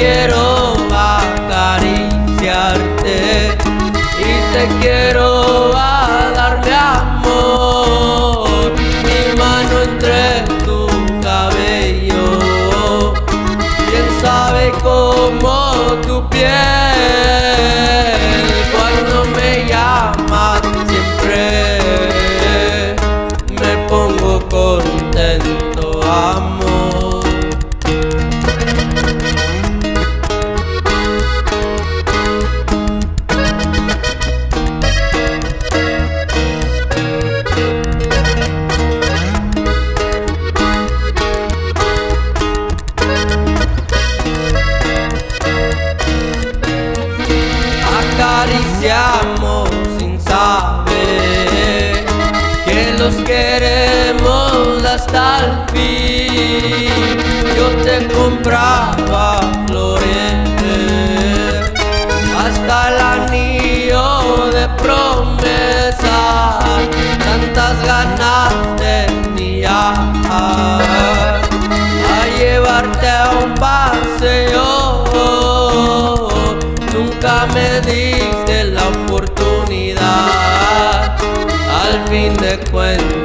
quiero acariciarte y te quiero a darme amor. Mi mano entre tu cabello, quién sabe cómo tu piel cuando me llamas siempre me pongo contento, amor. Acariciamos sin saber que los queremos hasta el fin. Yo te compraba flores hasta el anillo de promesa. Tantas ganas tenía a llevarte a un paseo. Nunca me diste عينك وانت